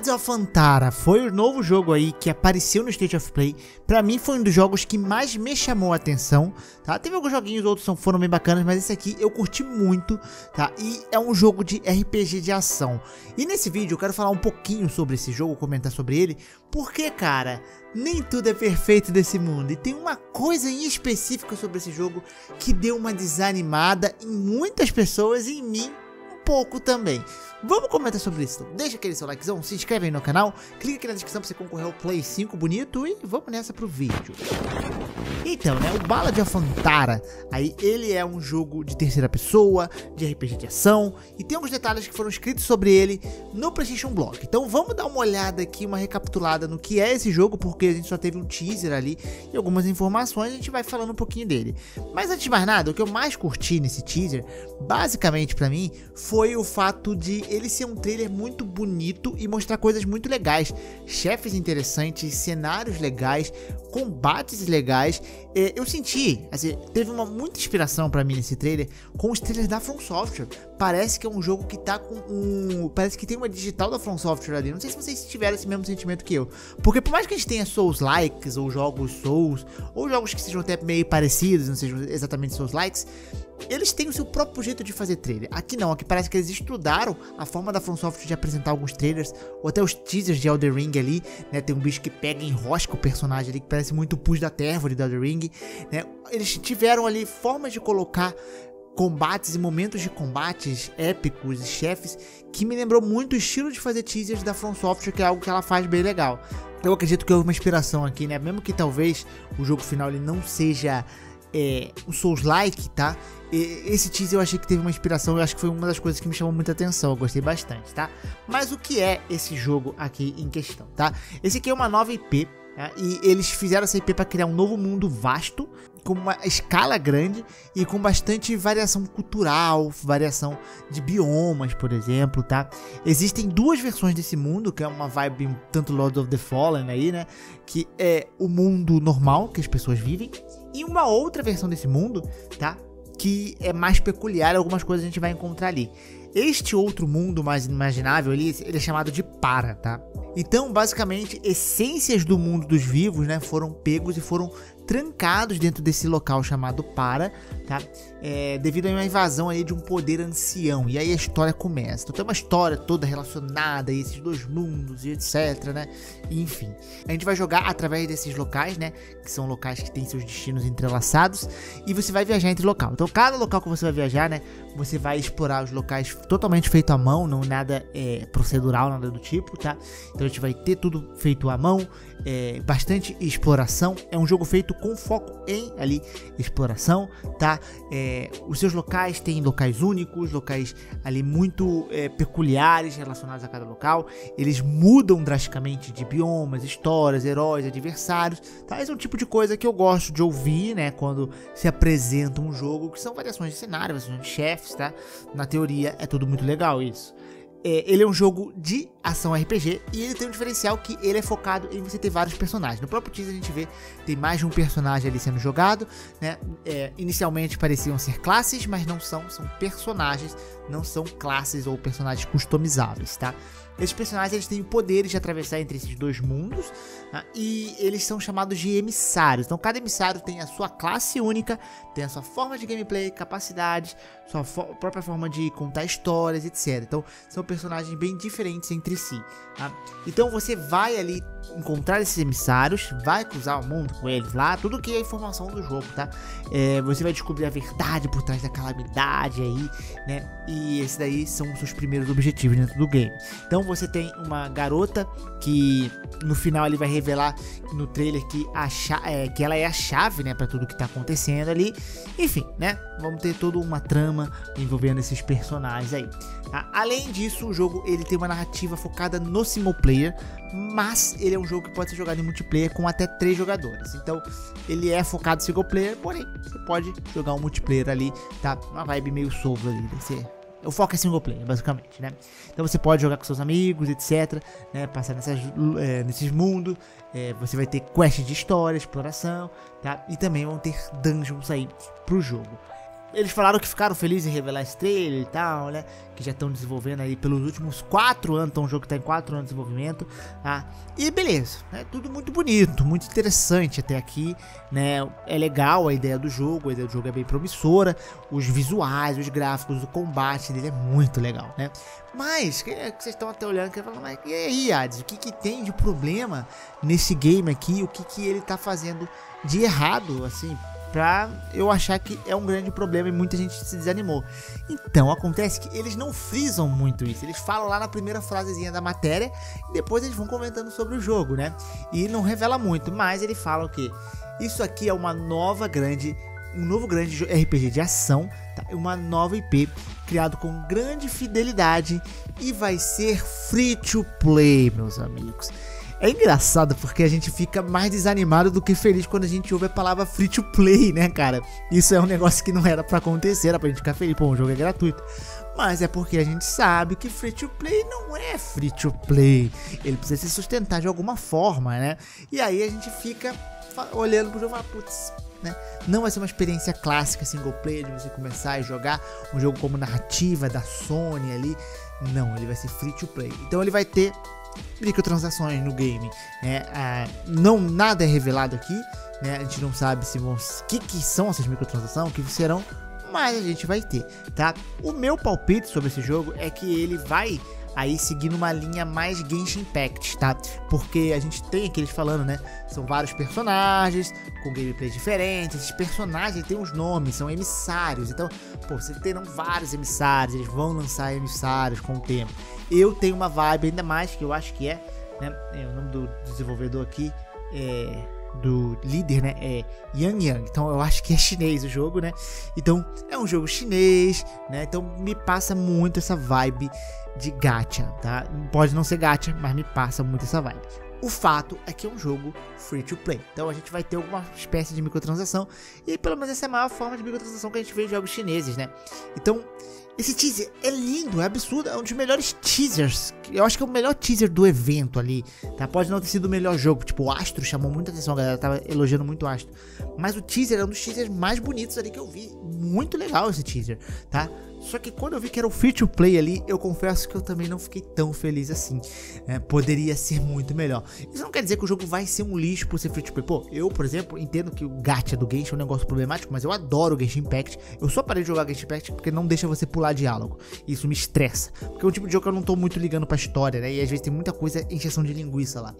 Ballads of Antara foi o novo jogo aí que apareceu no State of Play. Pra mim foi um dos jogos que mais me chamou a atenção, tá? Teve alguns joguinhos, outros foram bem bacanas, mas esse aqui eu curti muito, tá? E é um jogo de RPG de ação. E nesse vídeo eu quero falar um pouquinho sobre esse jogo, comentar sobre ele, porque, cara, nem tudo é perfeito desse mundo. E tem uma coisa em específico sobre esse jogo que deu uma desanimada em muitas pessoas e em mim pouco também. Vamos comentar sobre isso. Então, deixa aquele seu likezão, se inscreve aí no canal, clica aqui na descrição pra você concorrer ao Play 5 bonito e vamos nessa pro vídeo. Então, né, o Bala de Alfantara, aí ele é um jogo de terceira pessoa, de RPG de ação, e tem alguns detalhes que foram escritos sobre ele no PlayStation Blog. Então vamos dar uma olhada aqui, uma recapitulada no que é esse jogo, porque a gente só teve um teaser ali e algumas informações, a gente vai falando um pouquinho dele. Mas antes de mais nada, o que eu mais curti nesse teaser, basicamente para mim, foi o fato de ele ser um trailer muito bonito e mostrar coisas muito legais, chefes interessantes, cenários legais, combates legais. É, eu senti, assim, teve uma muita inspiração para mim nesse trailer com os trailers da From Software. Parece que é um jogo que tá com um, parece que tem uma digital da From Software ali. Não sei se vocês tiveram esse mesmo sentimento que eu, porque por mais que a gente tenha Souls likes ou jogos Souls ou jogos que sejam até meio parecidos, não sejam exatamente Souls likes, eles têm o seu próprio jeito de fazer trailer. Aqui não, aqui parece que eles estudaram a forma da From Software de apresentar alguns trailers, ou até os teasers de Elder Ring ali, né? Tem um bicho que pega e enrosca o personagem ali, que parece muito o Push da Terror de Elder Ring, né? Eles tiveram ali formas de colocar combates e momentos de combates épicos e chefes que me lembrou muito o estilo de fazer teasers da From Software, que é algo que ela faz bem legal. Eu acredito que houve uma inspiração aqui, né? Mesmo que talvez o jogo final ele não seja é, um Souls-like, tá? E, esse teaser eu achei que teve uma inspiração, eu acho que foi uma das coisas que me chamou muita atenção, eu gostei bastante, tá? Mas o que é esse jogo aqui em questão, tá? Esse aqui é uma nova IP, tá? e eles fizeram essa IP para criar um novo mundo vasto, com uma escala grande e com bastante variação cultural, variação de biomas, por exemplo, tá? Existem duas versões desse mundo, que é uma vibe tanto Lord of the Fallen aí, né? Que é o mundo normal que as pessoas vivem e uma outra versão desse mundo, tá? Que é mais peculiar, algumas coisas a gente vai encontrar ali. Este outro mundo mais imaginável ali, ele é chamado de Para, tá? Então, basicamente, essências do mundo dos vivos, né, foram pegos e foram trancados dentro desse local chamado Para, tá? É, devido a uma invasão aí de um poder ancião. E aí a história começa. Então tem uma história toda relacionada a esses dois mundos e etc, né? Enfim, a gente vai jogar através desses locais, né? Que são locais que têm seus destinos entrelaçados. E você vai viajar entre local. Então cada local que você vai viajar, né? Você vai explorar os locais totalmente feito à mão, não nada é, procedural, nada do tipo, tá? Então a gente vai ter tudo feito à mão, é, bastante exploração. É um jogo feito com foco em ali exploração, tá? É, os seus locais têm locais únicos, locais ali muito é, peculiares relacionados a cada local. Eles mudam drasticamente de biomas, histórias, heróis, adversários. Tá? Esse é um tipo de coisa que eu gosto de ouvir, né? Quando se apresenta um jogo, que são variações de cenário, variações de chefes, tá? Na teoria é tudo muito legal isso. É, ele é um jogo de ação RPG e ele tem um diferencial que ele é focado em você ter vários personagens. No próprio teaser a gente vê tem mais de um personagem ali sendo jogado, né? É, inicialmente pareciam ser classes, mas não são, são personagens, não são classes ou personagens customizáveis, tá? Esses personagens eles têm poderes de atravessar entre esses dois mundos né? e eles são chamados de emissários. Então cada emissário tem a sua classe única, tem a sua forma de gameplay, capacidades, sua fo própria forma de contar histórias, etc. Então são personagens bem diferentes entre si. Tá? Então você vai ali encontrar esses emissários, vai cruzar o mundo com eles lá, tudo que é informação do jogo, tá? É, você vai descobrir a verdade por trás da calamidade aí, né? E esses daí são os seus primeiros objetivos dentro do game. Então você tem uma garota que no final ele vai revelar no trailer que, a é, que ela é a chave, né, para tudo que tá acontecendo ali. Enfim, né? Vamos ter toda uma trama envolvendo esses personagens aí. Tá? Além disso, o jogo ele tem uma narrativa focada no single player, mas ele é um jogo que pode ser jogado em multiplayer com até três jogadores. Então, ele é focado single player, porém, você pode jogar um multiplayer ali, tá? Uma vibe meio Souls ali, deve ser o foco é single player, basicamente, né? Então você pode jogar com seus amigos, etc, né? Passar é, nesses mundos, é, você vai ter quests de história, exploração, tá? E também vão ter dungeons aí pro jogo. Eles falaram que ficaram felizes em revelar esse trailer e tal, né? Que já estão desenvolvendo aí pelos últimos 4 anos, então um jogo que tá em 4 anos de desenvolvimento, tá? E beleza, né? Tudo muito bonito, muito interessante até aqui, né? É legal a ideia do jogo, a ideia do jogo é bem promissora, os visuais, os gráficos, o combate dele é muito legal, né? Mas, que, que vocês estão até olhando e falando, mas e aí, Hades, o que que tem de problema nesse game aqui? O que que ele tá fazendo de errado, assim, pra eu achar que é um grande problema e muita gente se desanimou. Então, acontece que eles não frisam muito isso. Eles falam lá na primeira frasezinha da matéria e depois eles vão comentando sobre o jogo, né? E não revela muito, mas ele fala o que isso aqui é uma nova grande um novo grande RPG de ação, tá? uma nova IP criado com grande fidelidade e vai ser free to play, meus amigos. É engraçado porque a gente fica mais desanimado do que feliz quando a gente ouve a palavra free to play, né, cara? Isso é um negócio que não era para acontecer, era pra gente ficar feliz, pô, o jogo é gratuito. Mas é porque a gente sabe que free to play não é free to play. Ele precisa se sustentar de alguma forma, né? E aí a gente fica olhando pro jogo e fala, putz, né? Não vai ser uma experiência clássica single player de você começar e jogar um jogo como narrativa da Sony ali. Não, ele vai ser free to play. Então ele vai ter microtransações no game. Né? Ah, não nada é revelado aqui, né? A gente não sabe se vão, que que são essas microtransações, o que serão, mas a gente vai ter, tá? O meu palpite sobre esse jogo é que ele vai aí seguindo uma linha mais Genshin Impact, tá? Porque a gente tem aqueles falando, né? São vários personagens com gameplays diferentes. Esses personagens têm uns nomes, são emissários. Então, pô, você tem vários emissários, eles vão lançar emissários com o tempo. Eu tenho uma vibe ainda mais que eu acho que é, né? É, o nome do desenvolvedor aqui é do líder, né, é Yang Yang. Então eu acho que é chinês o jogo, né? Então é um jogo chinês, né? Então me passa muito essa vibe de gacha, tá? Pode não ser gacha, mas me passa muito essa vibe. O fato é que é um jogo free to play. Então a gente vai ter alguma espécie de microtransação. E pelo menos essa é a maior forma de microtransação que a gente vê em jogos chineses, né? Então, esse teaser é lindo, é absurdo, é um dos melhores teasers. Eu acho que é o melhor teaser do evento ali, tá? Pode não ter sido o melhor jogo, tipo, o Astro chamou muita atenção, a galera tava elogiando muito o Astro. Mas o teaser é um dos teasers mais bonitos ali que eu vi. Muito legal esse teaser, tá? Só que quando eu vi que era o free to play ali, eu confesso que eu também não fiquei tão feliz assim. É, poderia ser muito melhor. Isso não quer dizer que o jogo vai ser um lixo por ser free to play. Pô, eu, por exemplo, entendo que o gacha do Genshin é um negócio problemático, mas eu adoro o Genshin Impact. Eu só parei de jogar Genshin Impact porque não deixa você pular diálogo. Isso me estressa. Porque é um tipo de jogo que eu não tô muito ligando pra história, né? E às vezes tem muita coisa encheção de linguiça lá.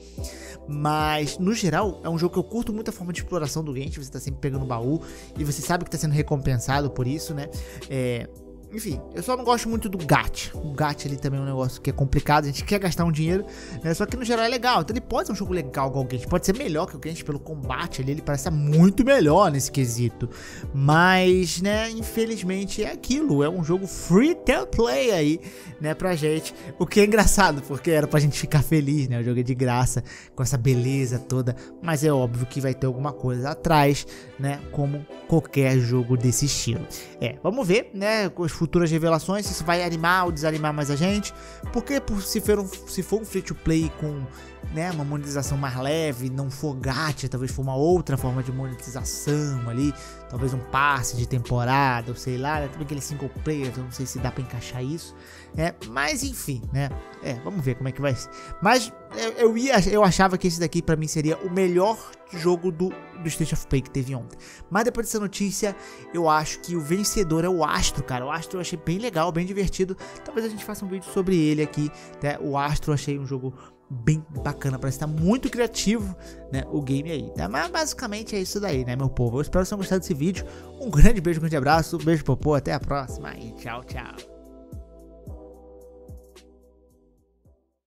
Mas, no geral, é um jogo que eu curto muito a forma de exploração do Genshin. Você tá sempre pegando baú e você sabe que tá sendo recompensado por isso, né? É enfim, eu só não gosto muito do GAT. O GAT ali também é um negócio que é complicado, a gente quer gastar um dinheiro, né? Só que no geral é legal. Então ele pode ser um jogo legal igual o Genshin, pode ser melhor que o Genshin pelo combate ali, ele parece muito melhor nesse quesito. Mas, né, infelizmente é aquilo, é um jogo free to play aí, né, pra gente. O que é engraçado, porque era pra gente ficar feliz, né? O jogo é de graça, com essa beleza toda, mas é óbvio que vai ter alguma coisa atrás, né, como qualquer jogo desse estilo. É, vamos ver, né, com futuras revelações, se isso vai animar ou desanimar mais a gente. Porque por, se, for um, se for um free to play com né, uma monetização mais leve, não for gacha, talvez for uma outra forma de monetização ali, talvez um passe de temporada, ou sei lá, né, também aquele single player, não sei se dá para encaixar isso, né, mas enfim, né, é, vamos ver como é que vai ser. Mas eu, ia, eu achava que esse daqui para mim seria o melhor jogo do, do State of Play que teve ontem. Mas depois dessa notícia, eu acho que o vencedor é o Astro, cara. O Astro eu achei bem legal, bem divertido. Talvez a gente faça um vídeo sobre ele aqui, né? O Astro eu achei um jogo bem bacana, parece estar muito criativo, né, o game aí, tá? Mas basicamente é isso daí, né, meu povo? Eu espero que vocês tenham gostado desse vídeo. Um grande beijo, um grande abraço, um beijo, popô, até a próxima e tchau, tchau.